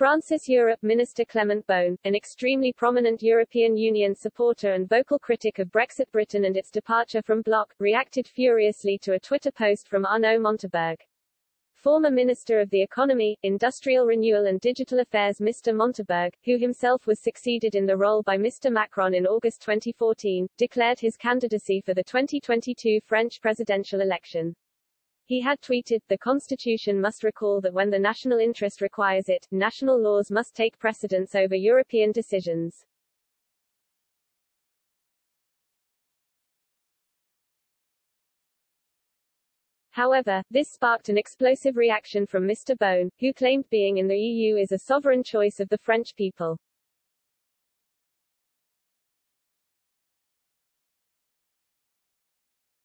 France's Europe Minister Clement Beaune, an extremely prominent European Union supporter and vocal critic of Brexit Britain and its departure from bloc, reacted furiously to a Twitter post from Arnaud Montebourg. Former Minister of the Economy, Industrial Renewal and Digital Affairs Mr. Montebourg, who himself was succeeded in the role by Mr. Macron in August 2014, declared his candidacy for the 2022 French presidential election. He had tweeted, the Constitution must recall that when the national interest requires it, national laws must take precedence over European decisions. However, this sparked an explosive reaction from Mr. Beaune, who claimed being in the EU is a sovereign choice of the French people.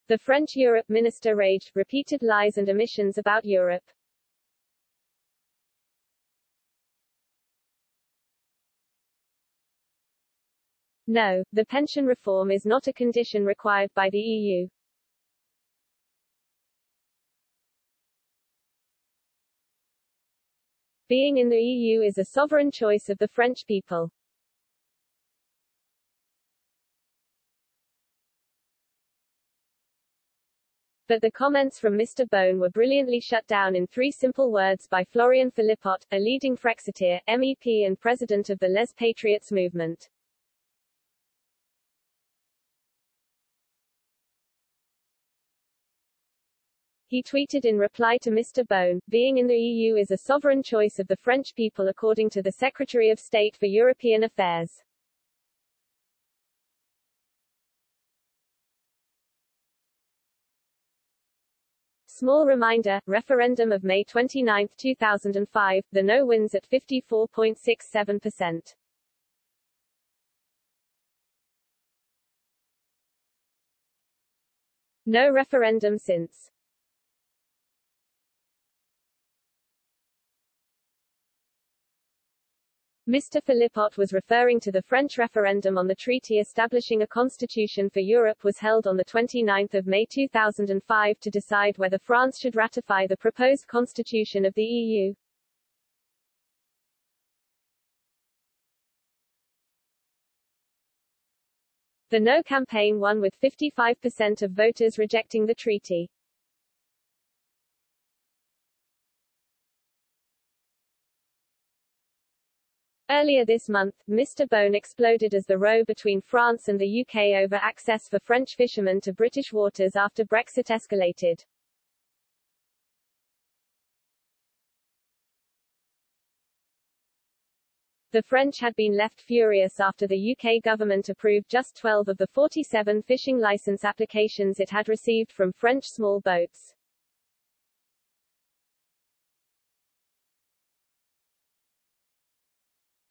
The French Europe minister raged, repeated lies and omissions about Europe. No, the pension reform is not a condition required by the EU. Being in the EU is a sovereign choice of the French people. But the comments from Mr. Beaune were brilliantly shut down in three simple words by Florian Philippot, a leading Frexiteer, MEP and president of the Les Patriots movement. He tweeted in reply to Mr. Beaune, being in the EU is a sovereign choice of the French people according to the Secretary of State for European Affairs. Small reminder, referendum of May 29, 2005, the no wins at 54.67%. No referendum since. Mr. Philippot was referring to the French referendum on the treaty establishing a constitution for Europe was held on 29 May 2005 to decide whether France should ratify the proposed constitution of the EU. The No campaign won with 55% of voters rejecting the treaty. Earlier this month, Mr. Beaune exploded as the row between France and the UK over access for French fishermen to British waters after Brexit escalated. The French had been left furious after the UK government approved just 12 of the 47 fishing licence applications it had received from French small boats.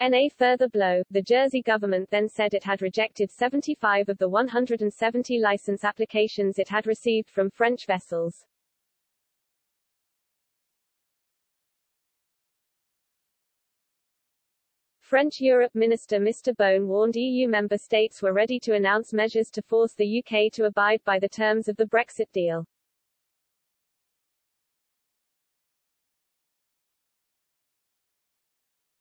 In a further blow, the Jersey government then said it had rejected 75 of the 170 license applications it had received from French vessels. French Europe Minister Mr. Beaune warned EU member states were ready to announce measures to force the UK to abide by the terms of the Brexit deal.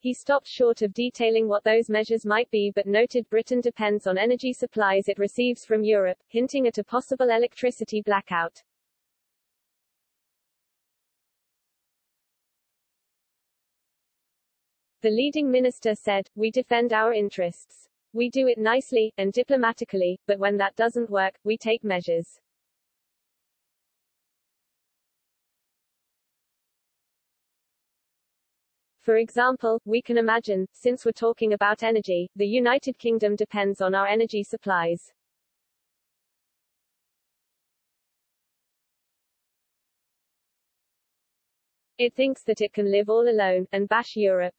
He stopped short of detailing what those measures might be but noted Britain depends on energy supplies it receives from Europe, hinting at a possible electricity blackout. The leading minister said, We defend our interests. We do it nicely, and diplomatically, but when that doesn't work, we take measures. For example, we can imagine, since we're talking about energy, the United Kingdom depends on our energy supplies. It thinks that it can live all alone, and bash Europe.